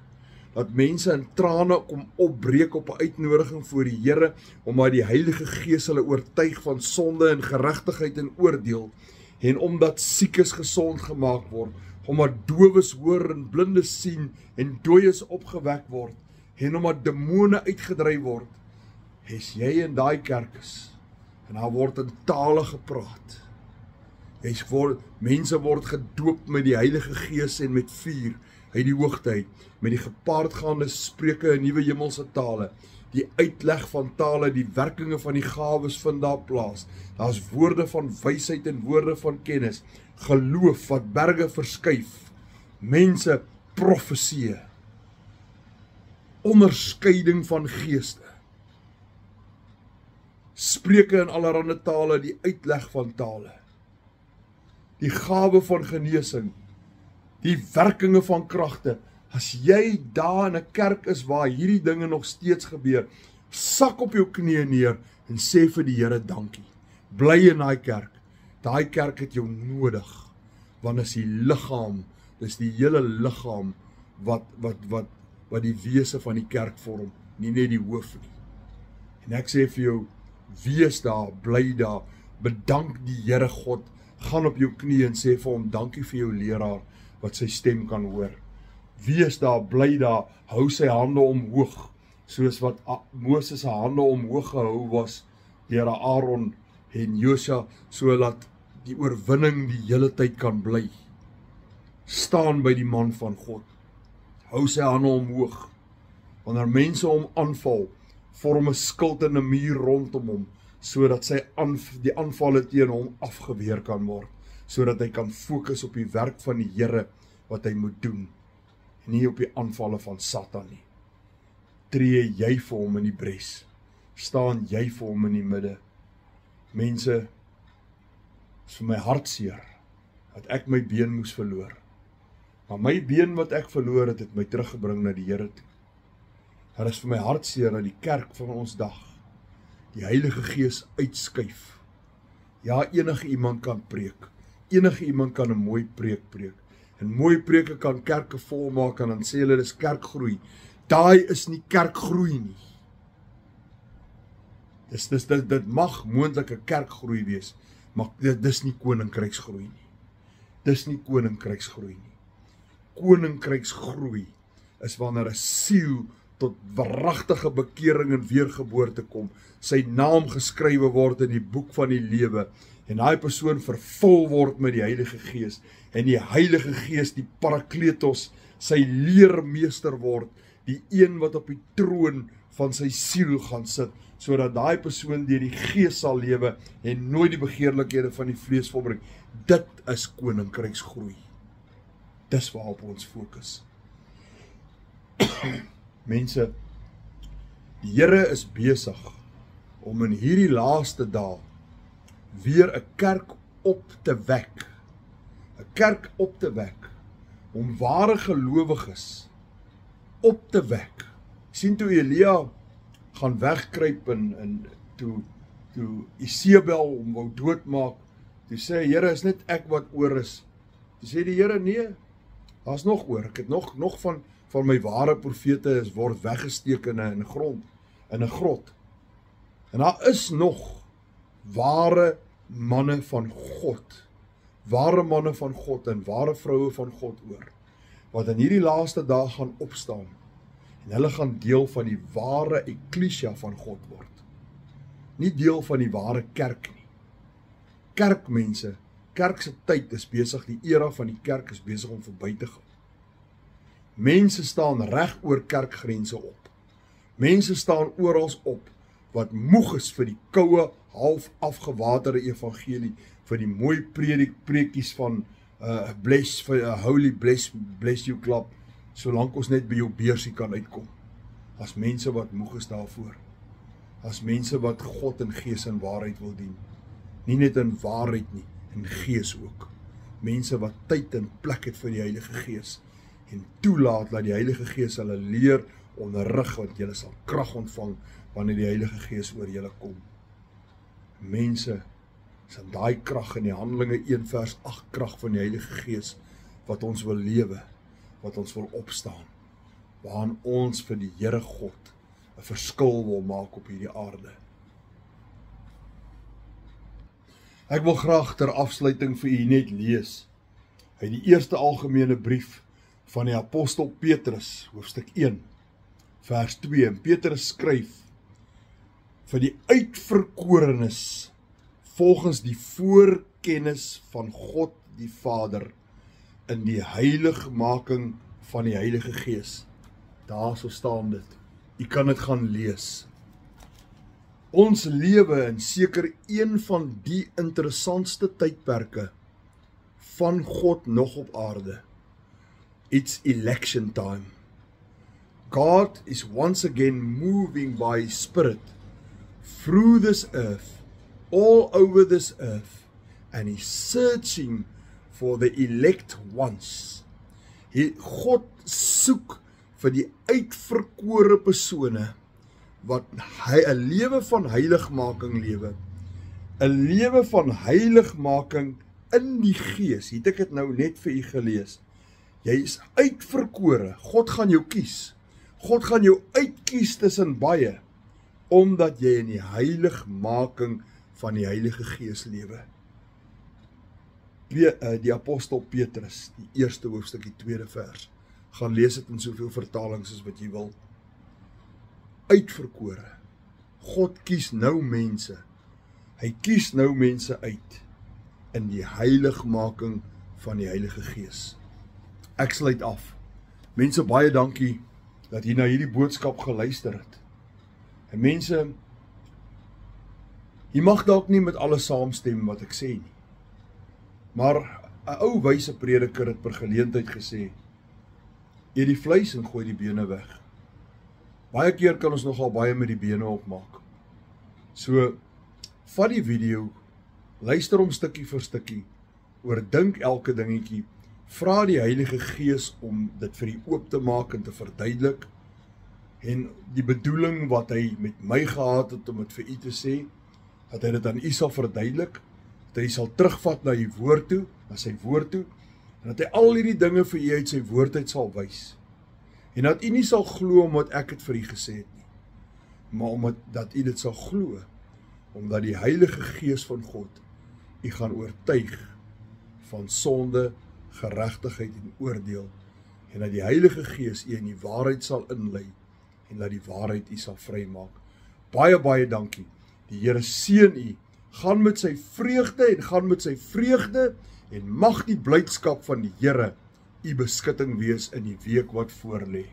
Dat mense in trane kom opbreek op 'n uitnodiging voor die Here omdat die Heilige Gees hulle oortuig van sonde en geregtigheid en oordeel. En omdat siekes gesond gemaak word, omdat dowes hoor en blindes sien en dooies opgewek word en omdat demone uitgedryf word. Hes jy in daai kerk is. En daar word in tale gepraat. Jy's word mense word gedoop met die Heilige Gees en met vuur uit die hoogte uit met die gepaardgaande spreuke in nuwe hemelse tale. Die uitleg van tale die werkinge van die gawes vind daar plaas. Daar's woorde van wysheid en woorde van kennis. Geloof wat berge verskuif. Mense profeseë onderskeiding van geeste spreuke in allerlei tale die uitleg van tale die gawe van genesing, die werkinge van kragte. As jy daar in 'n kerk is waar hierdie dinge nog steeds gebeur, sak op jou knieë neer en sê vir die Here dankie. Bly in daai kerk. Daai kerk het jou nodig want is die liggaam, dis die hele liggaam wat wat wat wat die wese van die kerk vorm, nie net die hoof nie. En ek sê vir jou, wees daar, bly daar, bedank die Here God gaan op jou knie en sê vir hom dankie vir jou leraar wat sy stem kan hoor. Wees daar, bly daar, hou sy hande omhoog soos wat Moses se hande omhoog gehou was deur Aaron en Josua sodat die oorwinning die hele tyd kan bly. Staan by die man van God. Hou sy hande omhoog. Wanneer mense hom aanval, vorm 'n skild en 'n muur rondom hom sodat sy aanv die aanvalle teen hom afgeweer kan word sodat hy kan fokus op die werk van die Here wat hy moet doen en nie op die aanvalle van Satan nie. Tree jy vir hom in die bres? Staan jy vir hom in die midde? Mense is vir my hartseer dat ek my been moes verloor maar my been wat ek verloor het het my teruggebring na die Here toe Dit is vir my hartseer dat die kerk van ons dag die Heilige Gees uitskuif. Ja, enige iemand kan preek. Enige iemand kan 'n mooi preek preek. En mooi preke kan kerke volmaak en dan sê hulle dis kerkgroei. Daai is nie kerkgroei nie. Dis dis dit dit mag moontlik 'n kerkgroei wees, maar dis nie koninkryksgroei nie. Dis nie koninkryksgroei nie. Koninkryksgroei is wanneer 'n siel tot wragtige bekering en weergeboorte kom, sy naam geskrywe word in die boek van die lewe en daai persoon vervul word met die Heilige Gees en die Heilige Gees die Parakletos sy leermeester word, die een wat op die troon van sy siel gaan sit sodat daai persoon deur die Gees sal lewe en nooit die begeerlikhede van die vlees volbring. Dit is koninkryksgroei. Dis waarop ons fokus. Mense, die Here is besig om in hierdie laaste dae weer 'n kerk op te wek. 'n Kerk op te wek om ware gelowiges op te wek. sien toe Elia gaan wegkruip in in toe toe Isebel hom wou doodmaak. Toe sê hy: "Here, is net ek wat oor is." Toe sê die Here: "Nee, daar's nog oor. Ek het nog nog van van my ware profete is word weggesteek in 'n grond in 'n grot. En daar is nog ware manne van God. Ware manne van God en ware vroue van God oor wat in hierdie laaste dae gaan opstaan en hulle gaan deel van die ware eklesia van God word. Nie deel van die ware kerk nie. Kerkmense, kerk se tyd is besig, die era van die kerk is besig om verby te gaan. Mense staan reg oor kerkgrense op. Mense staan oral op wat moeg is vir die koue, half afgewaterde evangelie, vir die mooi predik preekies van uh bless vir 'n uh, holy bless bless you club, solank ons net by jou beursie kan uitkom. As mense wat moeg is daarvoor. As mense wat God in gees en waarheid wil dien. Nie net in waarheid nie, in gees ook. Mense wat tyd en plek het vir die Heilige Gees en toelaat dat die Heilige Gees hulle leer onderrig want julle sal krag ontvang wanneer die Heilige Gees oor julle kom. Mense, in daai krag in die Handelinge 1 vers 8 krag van die Heilige Gees wat ons wil lewe, wat ons wil opstaan. Waarin ons vir die Here God 'n verskil wil maak op hierdie aarde. Ek wil graag ter afsluiting vir u net lees uit die eerste algemene brief van die apostel Petrus, hoofstuk 1, vers 2. En Petrus skryf vir die uitverkorenes volgens die voorkennis van God die Vader in die heiligmaking van die Heilige Gees. Daarso staan dit. U kan dit gaan lees. Ons lewe in seker een van die interessantste tydperke van God nog op aarde. It's election time. God is once again moving by his spirit through this earth, all over this earth, and he's searching for the elect ones. Hy God soek vir die uitverkore persone wat hy 'n lewe van heiligmaking lewe. 'n Lewe van heiligmaking in die gees. Het ek dit nou net vir u gelees. Jy is uitverkore. God gaan jou kies. God gaan jou uitkies tussen baie omdat jy in die heiligmaking van die Heilige Gees lewe. Die uh, die apostel Petrus, die eerste hoofstuk, die tweede vers. Gaan lees dit in soveel vertalings as wat jy wil. Uitverkore. God kies nou mense. Hy kies nou mense uit in die heiligmaking van die Heilige Gees. Ek sluit af. Mense baie dankie dat jy na hierdie boodskap geluister het. En mense jy mag dalk nie met alles saamstem wat ek sê nie. Maar 'n ou wyse prediker het per geleentheid gesê: "Eet die vleis en gooi die bene weg." Baie keer kan ons nogal baie met die bene opmaak. So vat die video, luister hom stukkie vir stukkie, oordink elke dingetjie, vra die Heilige Gees om dit vir u oop te maak en te verduidelik en die bedoeling wat hy met my gehad het om dit vir u te sê dat hy dit aan u sal verduidelik dat hy sal terugvat na u woord toe na sy woord toe en dat hy al hierdie dinge vir u uit sy woord uit sal wys en dat u nie sal glo omdat ek dit vir u gesê het nie maar omdat dat u dit sal glo omdat die Heilige Gees van God u gaan oortuig van sonde, geregtigheid en oordeel en dat die Heilige Gees u in die waarheid sal inlei en laat die waarheid u sal vrymaak. Baie baie dankie. Die Here seën u. Gaan met sy vreugde en gaan met sy vreugde en mag die blydskap van die Here u beskutting wees in die week wat voorlê.